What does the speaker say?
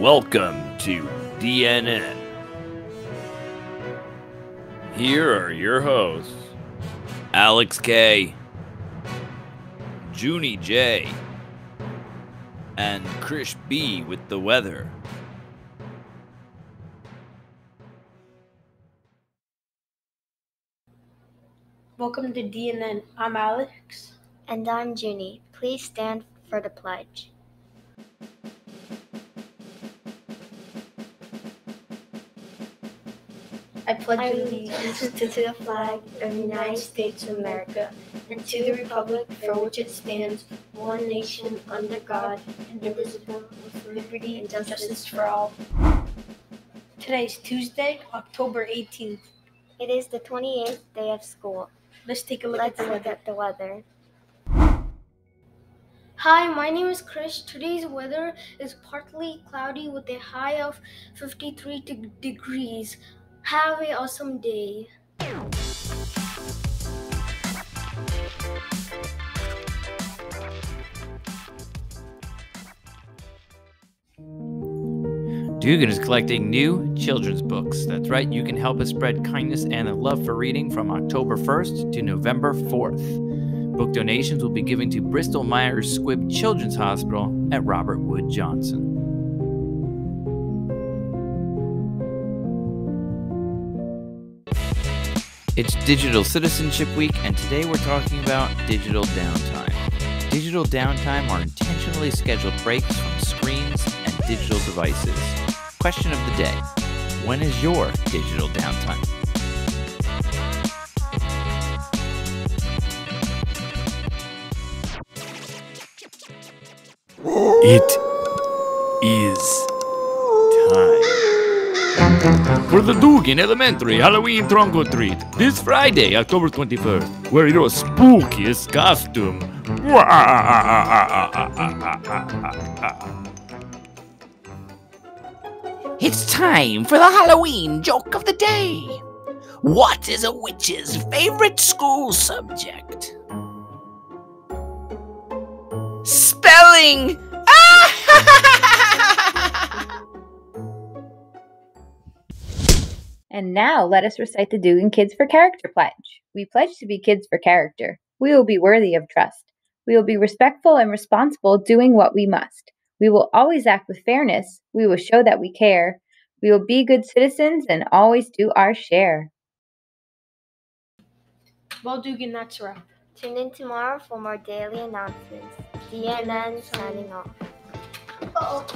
Welcome to DNN. Here are your hosts Alex K, Junhee J, and Krish B with the weather. Welcome to DNN. I'm Alex. And I'm Junhee. Please stand for the pledge. I pledge allegiance to the flag of the United States of America and to the republic for which it stands, one nation under God, indivisible, with liberty and justice for all. Today is Tuesday, October 18th. It is the 28th day of school. Let's take a look Let's at the look weather. at the weather. Hi, my name is Krish. Today's weather is partly cloudy with a high of 53 degrees. Have an awesome day. Dugan is collecting new children's books. That's right, you can help us spread kindness and a love for reading from October 1st to November 4th. Book donations will be given to Bristol Myers Squibb Children's Hospital at Robert Wood Johnson. It's Digital Citizenship Week, and today we're talking about digital downtime. Digital downtime are intentionally scheduled breaks from screens and digital devices. Question of the day When is your digital downtime? It is time. For the Dugan Elementary Halloween trunk or treat this Friday, October 21st. Wear your spookiest costume. It's time for the Halloween joke of the day. What is a witch's favorite school subject? Spelling! Ah! And now let us recite the Dugan Kids for Character Pledge. We pledge to be kids for character. We will be worthy of trust. We will be respectful and responsible, doing what we must. We will always act with fairness. We will show that we care. We will be good citizens and always do our share. Well, Dugan, that's a wrap. Tune in tomorrow for more daily announcements. DNN signing off. Uh-oh.